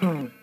Hmm.